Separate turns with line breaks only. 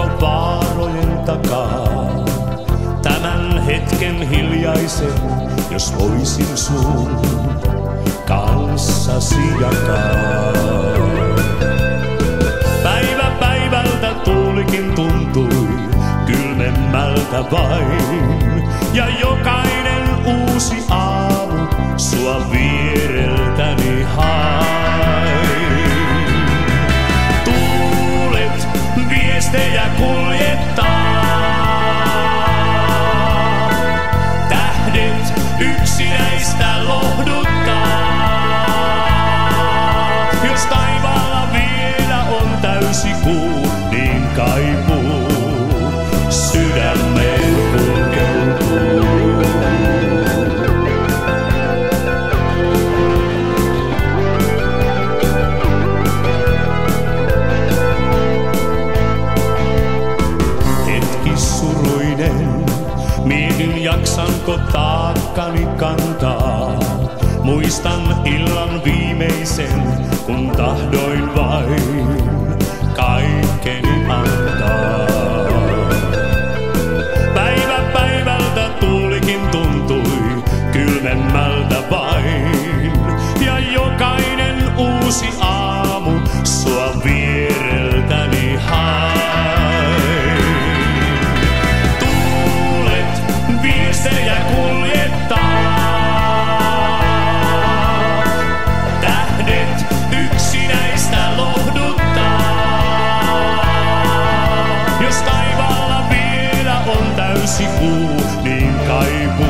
aurinko vaarojen takaa. Tämän hetken hiljaisen, jos voisin sun kanssasi jakaa. Päivä päivältä tuulikin tuntui kylmemmältä vain. Ja jokainen uusi aamu sua viereltäni jaksanko taakkani kantaa. Muistan illan viimeisen, kun tahdoin vain Jos taivaalla vielä on täysi kuu, niin kaipuu